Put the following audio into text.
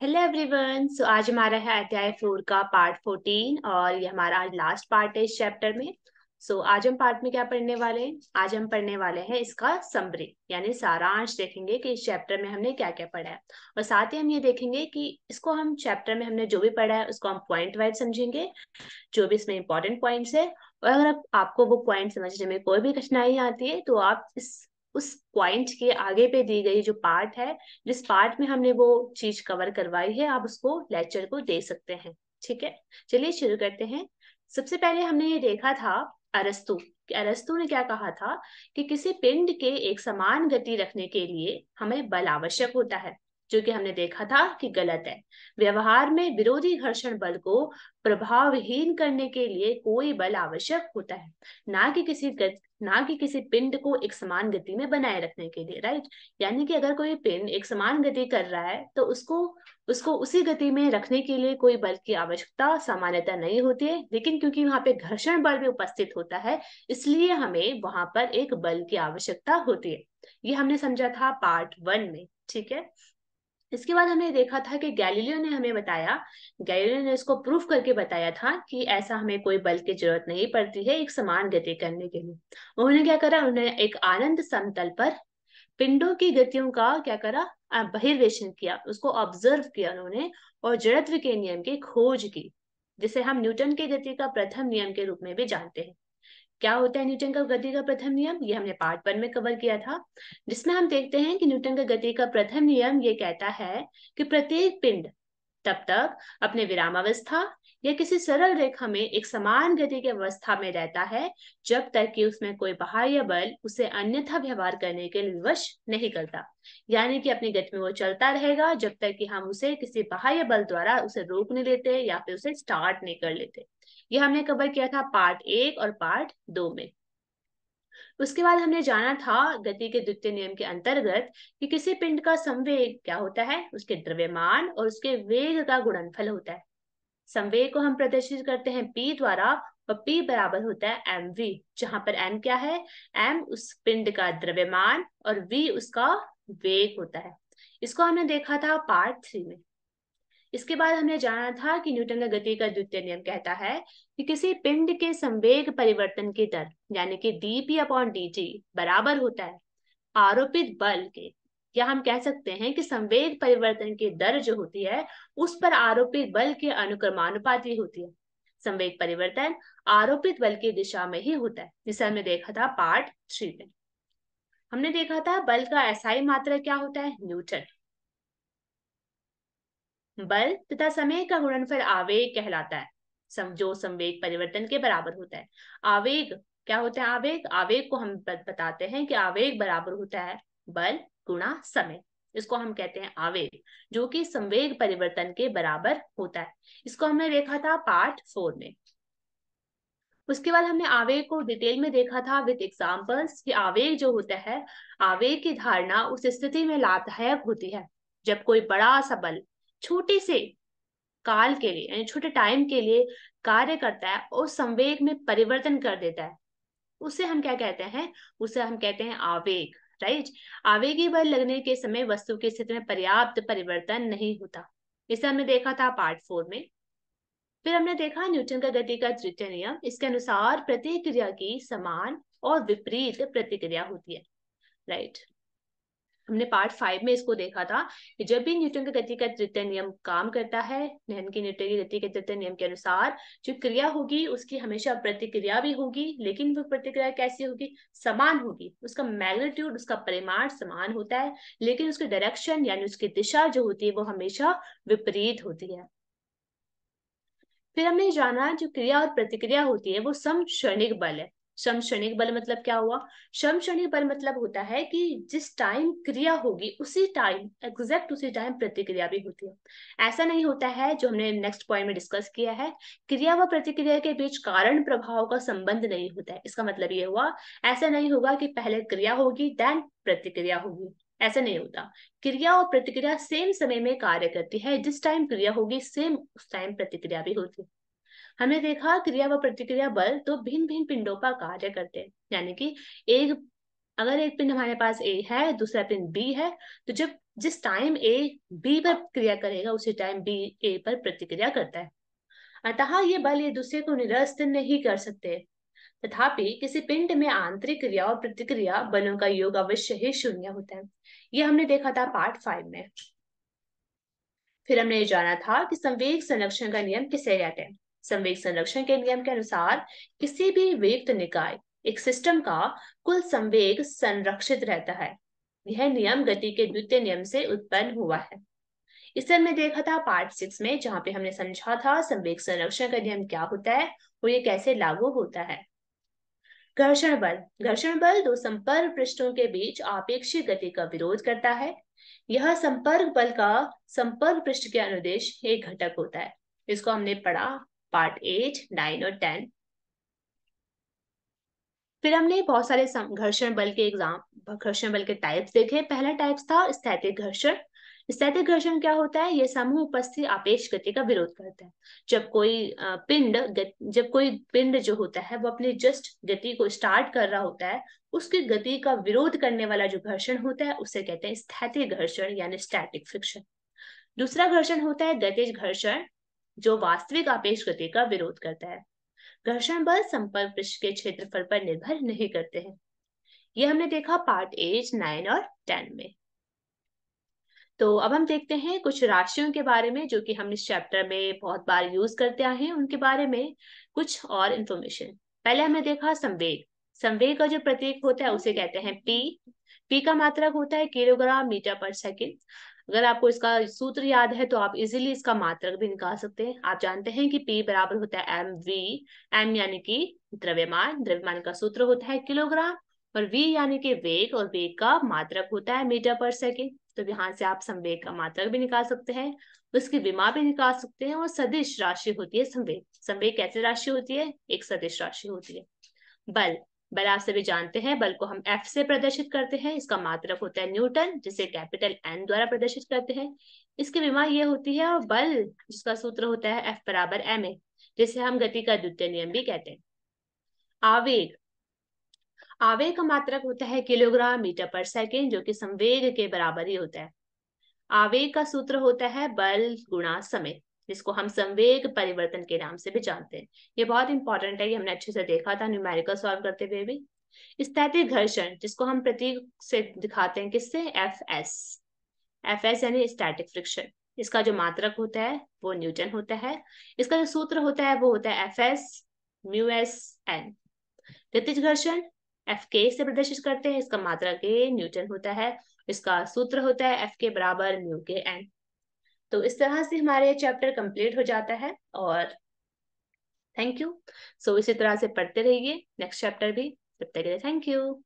Hello everyone so आज हमारा है अध्याय फोर का पार्ट फोर्टीन और ये हमारा आज लास्ट पार्ट है इस चैप्टर में। सो so, आज हम पार्ट में क्या पढ़ने वाले हैं? आज हम पढ़ने वाले हैं इसका समरी यानी सारांश देखेंगे कि इस चैप्टर में हमने क्या क्या पढ़ा है। और साथ ही हम ये देखेंगे कि इसको हम चैप्टर में हमने जो भी पढ़ा है उसको हम पॉइंट वाइज समझेंगे जो भी इसमें इंपॉर्टेंट पॉइंट्स है। और अगर आपको वो पॉइंट समझने में कोई भी कठिनाई आती है तो आप इस उस पॉइंट के आगे पे दी गई जो पार्ट है, जिस पार्ट में हमने वो चीज़ कवर करवाई है, आप उसको लेक्चर को दे सकते हैं। ठीक है? चलिए शुरू करते हैं। सबसे पहले हमने ये देखा था अरस्तु। अरस्तु ने क्या कहा था कि किसी पिंड के एक समान गति रखने के लिए हमें बल आवश्यक होता है। जो कि हमने देखा था कि गलत है। व्यवहार में विरोधी घर्षण बल को प्रभावहीन करने के लिए कोई बल आवश्यक होता है ना कि किसी गत, ना कि किसी पिंड को एक समान गति में बनाए रखने के लिए राइट यानी कि अगर कोई पिंड एक समान गति कर रहा है तो उसको उसको उसी गति में रखने के लिए कोई बल की आवश्यकता सामान्यता नहीं होती है। लेकिन क्योंकि वहाँ पे घर्षण बल भी उपस्थित होता है इसलिए हमें वहाँ पर एक बल की आवश्यकता होती है। ये हमने समझा था पार्ट वन में ठीक है? इसके बाद हमने देखा था कि गैलीलियो ने हमें बताया, गैलीलियो ने इसको प्रूफ करके बताया था कि ऐसा हमें कोई बल की ज़रूरत नहीं पड़ती है एक समान गति करने के लिए। उन्होंने क्या करा? उन्होंने एक आनंद समतल पर पिंडों की गतियों का क्या करा? बहिर्वेशन किया, उसको ऑब्ज़र्व किया उन्होंने और जड़त्व के नियम की खोज की, जिसे हम न्यूटन के गति का प्रथम नियम के रूप में भी जानते हैं। क्या होता है न्यूटन का गति का प्रथम नियम? ये हमने पार्ट वन में कवर किया था, जिसमें हम देखते हैं कि न्यूटन का गति का प्रथम नियम ये कहता है कि प्रत्येक पिंड तब तक अपने विरामावस्था या किसी सरल रेखा में एक समान गति की अवस्था में रहता है, जब तक कि उसमें कोई बाह्य बल उसे अन्यथा व्यवहार करने के लिए विवश नहीं करता। यानी कि अपनी गति में वो चलता रहेगा, जब तक कि हम उसे किसी बाह्य बल द्वारा उसे रोक नहीं लेते या फिर उसे स्टार्ट नहीं कर लेते। ये हमने कवर किया था पार्ट एक और पार्ट दो में। उसके बाद हमने जाना था गति के द्वितीय नियम के अंतर्गत कि किसी पिंड का संवेग क्या होता है? उसके द्रव्यमान और उसके वेग का गुणनफल होता है। संवेग को हम प्रदर्शित करते हैं पी द्वारा, और पी बराबर होता है एम वी जहाँ पर एम क्या है? एम उस पिंड का द्रव्यमान और वी उसका वेग होता है। इसको हमने देखा था पार्ट थ्री में। इसके बाद हमने जाना था कि न्यूटन का गति का द्वितीय नियम कहता है कि किसी पिंड के संवेग परिवर्तन की दर, यानी कि डी पी अपॉन डी बराबर होता है आरोपित बल के या हम कह सकते हैं कि संवेग परिवर्तन की दर जो होती है उस पर आरोपित बल के अनुक्रमानुपाती होती है। संवेग परिवर्तन आरोपित बल की दिशा में ही होता है जिसे हमने देखा था पार्ट थ्री में। हमने देखा था बल का ऐसा मात्रा क्या होता है? न्यूटन। बल तथा समय का गुणनफल आवेग कहलाता है। सम, जो संवेग परिवर्तन के बराबर होता है। आवेग क्या होता है आवेग? आवेग को हम बताते हैं कि आवेग बराबर होता है बल गुणा समय, इसको हम कहते हैं आवेग, जो कि संवेग परिवर्तन के बराबर होता है। इसको हमने देखा था पार्ट फोर में। उसके बाद हमने आवेग को डिटेल में देखा था विद एग्जाम्पल्स कि आवेग जो होता है, आवेग की धारणा उस स्थिति में लाभदायक होती है। जब कोई बड़ा सा बल छोटे से काल के लिए, यानी छोटे टाइम के लिए कार्य करता है और संवेग में परिवर्तन कर देता है, उसे हम क्या कहते हैं? उसे हम कहते हैं आवेग। राइट आवेगी बल लगने के समय वस्तु की स्थिति में पर्याप्त परिवर्तन नहीं होता। इसे हमने देखा था पार्ट फोर में। फिर हमने देखा न्यूटन का गति का तृतीय नियम, इसके अनुसार प्रतिक्रिया की समान और विपरीत प्रतिक्रिया होती है। राइट हमने पार्ट फाइव में इसको देखा था कि जब भी न्यूटन का गति का तृतीय नियम काम करता है न्यूटन की न्यूटन की गति के तृतीय नियम के अनुसार जो क्रिया होगी, उसकी हमेशा प्रतिक्रिया भी होगी, लेकिन वो प्रतिक्रिया कैसी होगी? समान होगी। उसका मैग्नीट्यूड उसका परिमाण समान होता है, लेकिन उसकी डायरेक्शन यानी उसकी दिशा जो होती है, वो हमेशा विपरीत होती है। फिर हमने जाना जो क्रिया और प्रतिक्रिया होती है, वो सम क्षणिक बल है। क्षणिक बल मतलब क्या हुआ? क्षणिक बल मतलब होता है कि जिस टाइम क्रिया होगी, उसी टाइम एग्जैक्ट उसी टाइम प्रतिक्रिया भी होती है। ऐसा नहीं होता है, जो हमने नेक्स्ट पॉइंट में डिस्कस किया है, क्रिया व प्रतिक्रिया के बीच कारण प्रभाव का संबंध नहीं होता है। इसका मतलब ये हुआ, ऐसा नहीं होगा कि पहले क्रिया होगी देन प्रतिक्रिया होगी। ऐसा नहीं होता। क्रिया और प्रतिक्रिया सेम समय में कार्य करती है, जिस टाइम क्रिया होगी सेम उस टाइम प्रतिक्रिया भी होती है। हमने देखा क्रिया व प्रतिक्रिया बल तो भिन्न भिन्न पिंडों पर कार्य करते हैं। यानी कि एक, अगर एक पिंड हमारे पास ए है, दूसरा पिंड बी है तो जब, जिस टाइम ए बी पर क्रिया करेगा, उसी टाइम बी ए पर प्रतिक्रिया करता है। अतः ये बल एक दूसरे को निरस्त नहीं कर सकते। तथापि किसी पिंड में आंतरिक क्रिया और प्रतिक्रिया बलों का योग अवश्य ही शून्य होता है। ये हमने देखा था पार्ट फाइव में। फिर हमने ये जाना था कि संवेग संरक्षण का नियम किसे कहते हैं? संवेग संरक्षण के नियम के अनुसार किसी भी वेग निकाय, एक सिस्टम का कुल संवेग संरक्षित रहता है। यह नियम गति के द्वितीय नियम से उत्पन्न हुआ है। इसे हमने देखा था पार्ट सिक्स में, जहाँ पे हमने समझा था संवेग संरक्षण का नियम क्या होता है और ये कैसे लागू होता है। घर्षण बल। घर्षण बल दो संपर्क पृष्ठों के बीच आपेक्षिक गति का विरोध करता है। यह संपर्क बल का संपर्क पृष्ठ के अनुदेश एक घटक होता है। इसको हमने पढ़ा पार्ट एट नाइन और टेन फिर हमने बहुत सारे घर्षण बल के एग्ज़ाम घर्षण बल के टाइप्स देखे। पहला टाइप था स्थैतिक घर्षण। स्थैतिक घर्षण क्या होता है? ये समूह उपस्थित आपेश गति का विरोध करता है। जब कोई पिंड जब कोई पिंड जो होता है, वो अपने जस्ट गति को स्टार्ट कर रहा होता है, उसकी गति का विरोध करने वाला जो घर्षण होता है, उसे कहते हैं स्थैतिक घर्षण यानी स्टैटिक फ्रिक्शन दूसरा घर्षण होता है गतिज घर्षण। जो वास्तविक आपेश गति का विरोध करता है। घर्षण बल संपर्क पृष्ठ के क्षेत्रफल पर निर्भर नहीं करते हैं। यह हमने देखा पार्ट एज नाइन और टेन में। तो अब हम देखते हैं कुछ राशियों के बारे में जो कि हम इस चैप्टर में बहुत बार यूज़ करते आए हैं। उनके बारे में कुछ और इंफॉर्मेशन पहले हमने देखा संवेग। संवेग का जो प्रतीक होता है, उसे कहते हैं पी पी का मात्रक होता है किलोग्राम मीटर पर सेकेंड। अगर आपको इसका सूत्र याद है तो आप इजीली इसका मात्रक भी निकाल सकते हैं। आप जानते हैं कि पी बराबर होता है एम वी एम यानी कि द्रव्यमान। द्रव्यमान का सूत्र होता है किलोग्राम और वी यानी कि वेग, और वेग का मात्रक होता है मीटर पर सेकेंड। तो यहाँ से आप संवेग का मात्रक भी निकाल सकते हैं, उसकी विमा भी निकाल सकते हैं, और सदिश राशि होती है संवेग। संवेग कैसे राशि होती है? एक सदिश राशि होती है। बल बल आप सभी जानते हैं, बल को हम एफ़ से प्रदर्शित करते हैं, इसका मात्रक होता है न्यूटन, जिसे कैपिटल एन द्वारा प्रदर्शित करते हैं। इसकी विमा ये होती है और बल, जिसका सूत्र होता है एफ़ बराबर एम ए जिसे हम गति का द्वितीय नियम भी कहते हैं। आवेग। आवेग का मात्रक होता है किलोग्राम मीटर पर सेकेंड, जो कि संवेग के बराबर ही होता है। आवेग का सूत्र होता है बल गुणा समय। जिसको हम संवेग परिवर्तन के नाम से भी जानते हैं। ये बहुत इंपॉर्टेंट है, ये हमने अच्छे से देखा था न्यूमेरिकल सॉल्व करते हुए भी। स्थैतिक घर्षण जिसको हम प्रतीक से दिखाते हैं किससे? एफ़ एस एफ़ एस यानी स्टैटिक फ्रिक्शन इसका जो मात्रक होता है, वो न्यूटन होता है। इसका जो सूत्र होता है, वो होता है F S mu S N गतिज घर्षण एफ़ के से प्रदर्शित करते हैं, इसका मात्रक ए न्यूटन होता है। इसका सूत्र होता है एफ़ के बराबर म्यू के एन तो इस तरह से हमारे चैप्टर कंप्लीट हो जाता है और थैंक यू सो इसी तरह से पढ़ते रहिए नेक्स्ट चैप्टर भी. तब तक थैंक यू